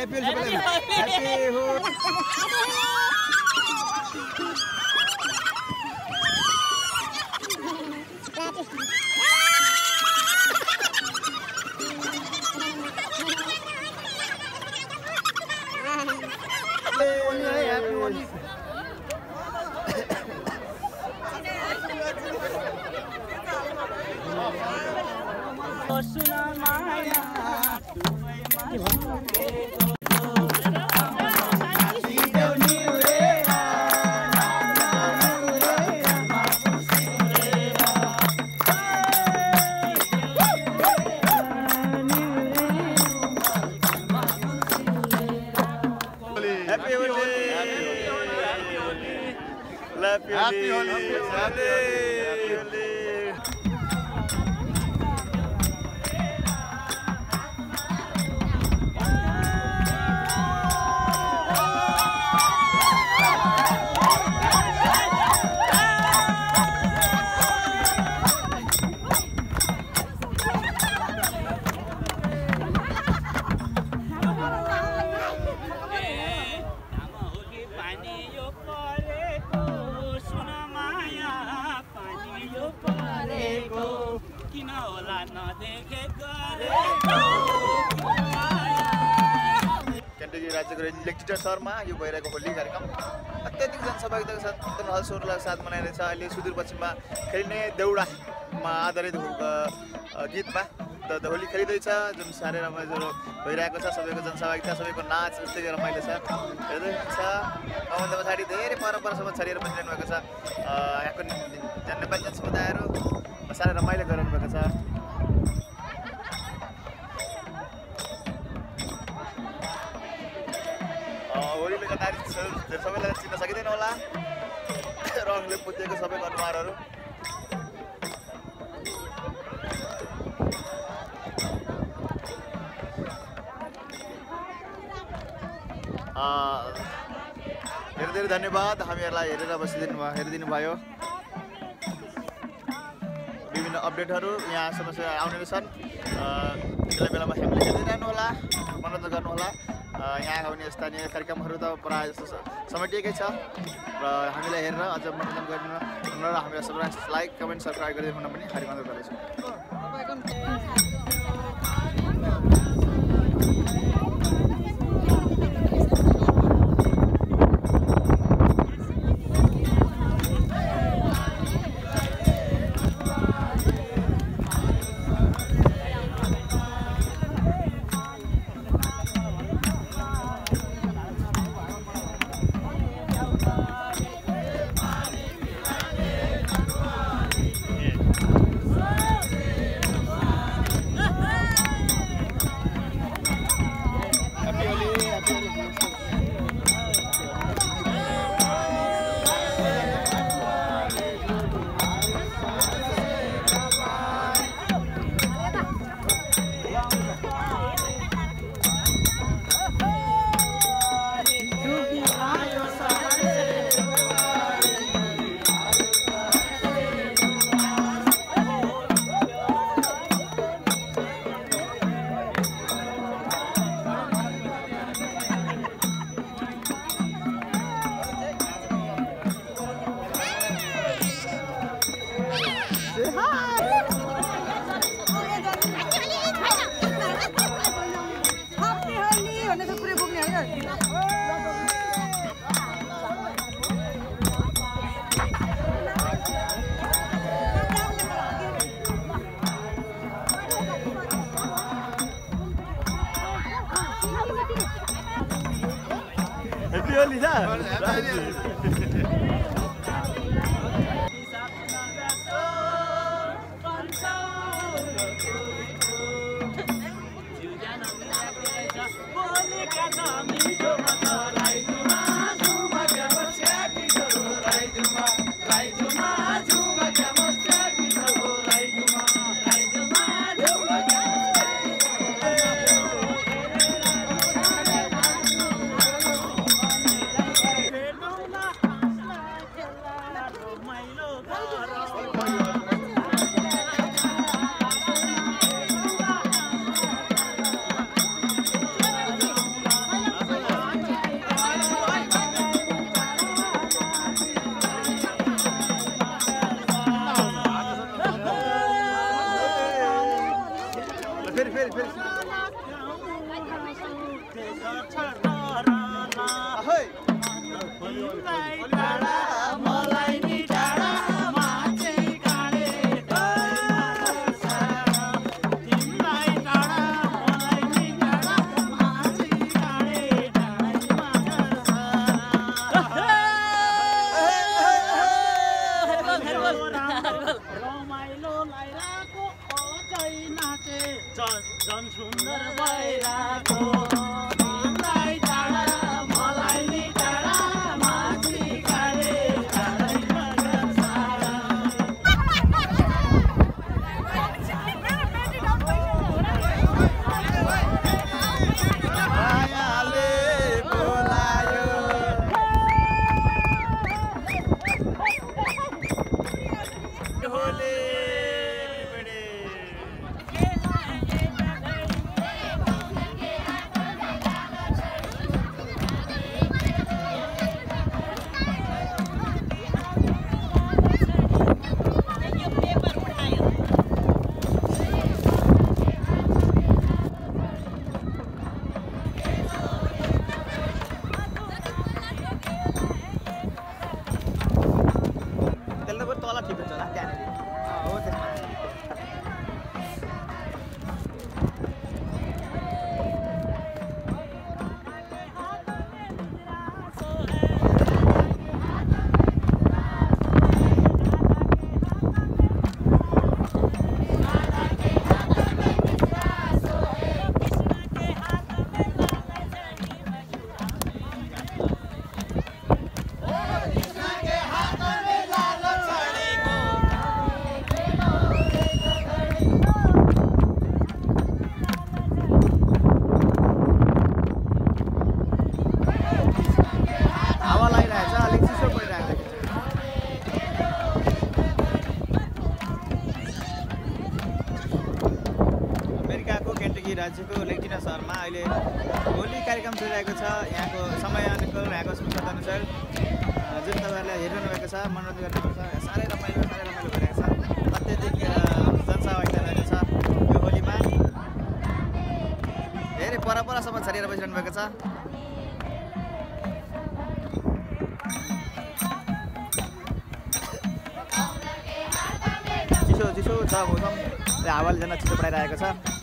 Happy Holi सबैलाई happy हो happy Holi happy Holi happy Holi सहरमा यो भइरहेको होली कार्यक्रम। अत्याधिक जनसहभागिताको साथ एकदम हर्षोल्लासको साथ मनाइरहेछ अहिले सुदूरपश्चिममा खेलिने देउडामा आधारित गीतमा त होली खेलिँदैछ जुन साह्रै रमाइलो भइरहेको छ। सबैको जनसहभागिता सबैको नाच यस्तै रमाइलो छ। हेर्दै छ पछाडि धेरै परम्परासम्म छरिएर बसिरहनु भएको छ। यहाँको जनसमुदायहरू। साह्रै रमाइलो गरिरहनु भएको छ। स- सबैलाई चिन्न सकिँदैन होला। रङले पुतिएको सबैको अनुहारहरू। धेरै धेरै धन्यवाद। हामीहरूलाई हेरेर बसिदिनु भयो हेरिदिनु भयो। विभिन्न अपडेटहरू यहाँ समस्या आउने रहेछन् बेला बेलामा हामीले हेर्दै रहनुहोला मनोरञ्जन गर्नुहोला यहाँ आउने स्थानीय कार्यक्रमहरू त प्रायः जस्तो समेटिएकै छ। र हामीलाई हेरेर अझ मनोरञ्जन गरिदिनु हुन र हामीलाई सबैलाई लाइक कमेन्ट सब्सक्राइब गरिदिनु हुन पनि हार्दिक अनुरोध गर्दछु Bye. पुरै चाहिँ पर परसम्म छरिएर बसिरहनु भएको छ। चिसो चिसो छ मौसम। हावाले झन् चिसो पढाइरहेको छ।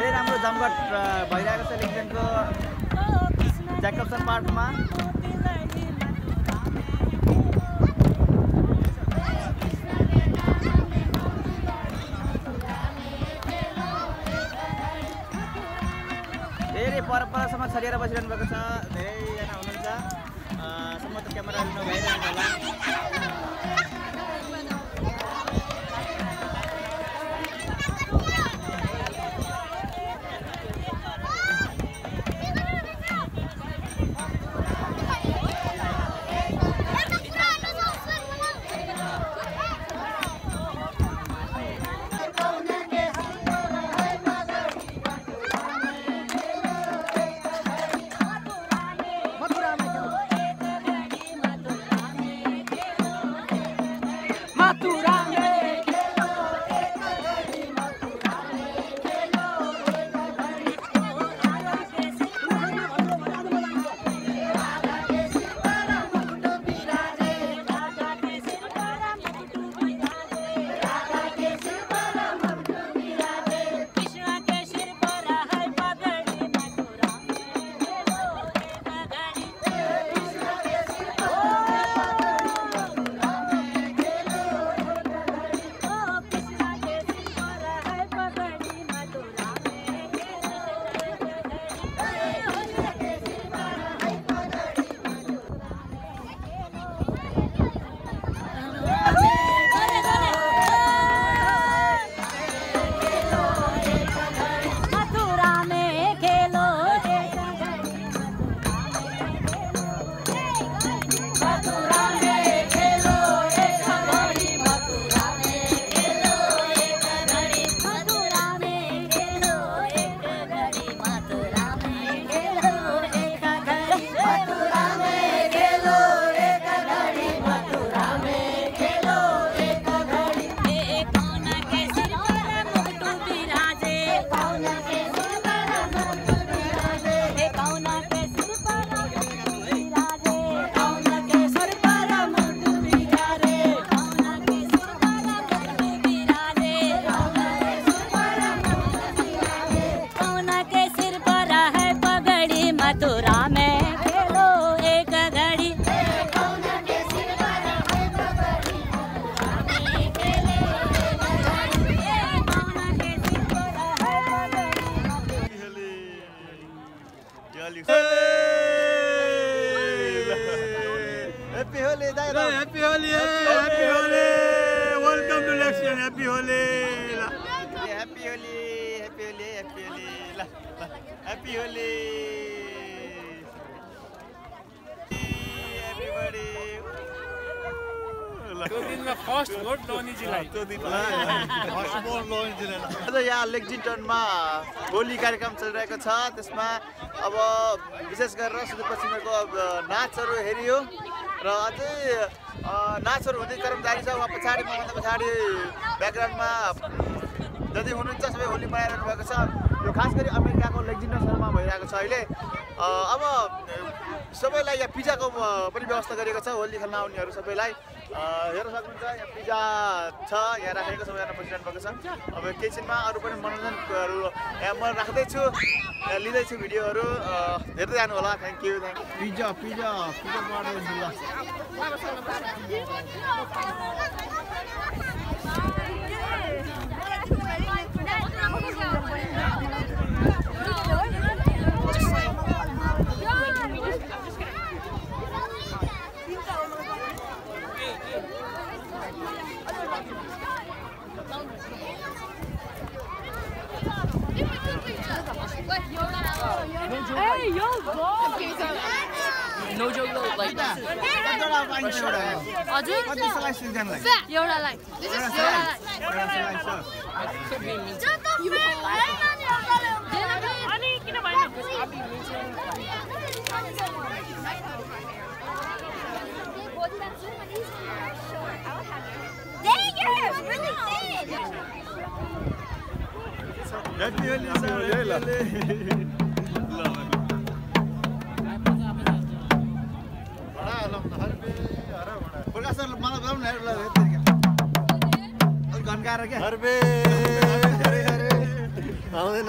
धेरै राम्रो जमघट भइरहेको छ लेखिनको ज्याकसन पार्कमा। धेरै पर परसम्म छरिएर बसिरहनु भएको छ। धेरैजना हुनुहुन्छ। सम्म त क्यामेरा लिनु भइरहेको होला। naturalmente. Happy Holi, Happy Holi, Happy Holi. Welcome to election. Happy Holi. Happy Holi, Happy Holi, Happy Holi. Happy Holi. आज यहाँ लेक्जिङटनमा होली कार्यक्रम चलिरहेको छ। त्यसमा अब विशेष गरेर सुदूरपश्चिमको अब नाचहरू हेरियो। र अझै नाचहरू हुँदै क्रम जारी छ। उहाँ पछाडि मभन्दा पछाडि ब्याकग्राउन्डमा जति हुनुहुन्छ सबै होली मनाइरहनु भएको छ। यो खास गरी अमेरिकाको लेक्जिङटन सहरमा भइरहेको छ अहिले। अ, अब सबैलाई यहाँ पिज्जाको पनि व्यवस्था गरिएको छ होली खेल्न आउनेहरू सबैलाई। अ, हेर्न सक्नुहुन्छ यहाँ पिज्जा छ यहाँ राखेको सबैजना बसिरहनु भएको छ। अब एकैछिनमा अरू पनि मनोरञ्जनहरू यहाँ म राख्दैछु यहाँ लिँदैछु भिडियोहरू। हेर्दै जानु होला thank you thank you pizza pizza pizza No joke though, like हजुर एउटालाई एउटालाई अनि किन भएन सर मलाई घन्काएर क्या आउँदैन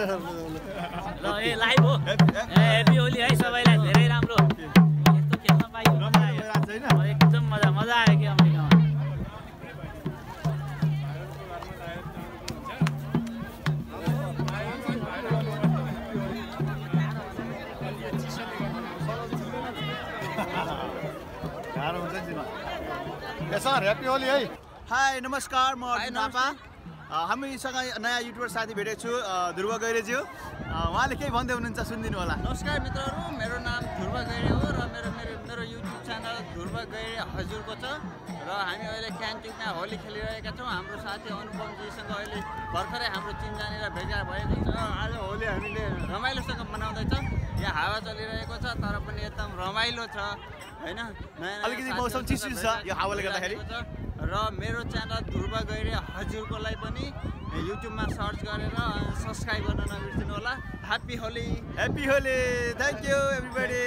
ल ए लाइभ हो ए ह्याप्पी होली है सबैलाई धेरै राम्रो होली है हाई नमस्कार म अर्जुन थापा हामीसँग नयाँ युट्युबर साथी भेटेको छु अ, ध्रुव गैरेज्यू. अ, उहाँले केही भन्दै हुनुहुन्छ सुनिदिनु होला नमस्कार मित्रहरू मेरो नाम ध्रुव गैरे हो र मेरो मेरो मेरो युट्युब च्यानल ध्रुव गैरे हजुरको छ। र हामी अहिले क्यान्टिनमा होली खेलिरहेका छौँ। हाम्रो साथी अनुपमजीसँग अहिले भर्खरै हाम्रो चिनजानेर भेटा भएको छ। आज होली हामीले रमाइलोसँग मनाउँदैछ। यहाँ हावा चलिरहेको छ तर पनि एकदम रमाइलो छ। होइन? अलिकति मौसम चिसो छ यो हावाले गर्दाखेरि। र मेरो च्यानल ध्रुव गैरे हजुरकोलाई पनि युट्युबमा सर्च गरेर सब्सक्राइब गर्न नबिर्सिनु होला happy Holi happy Holi thank you everybody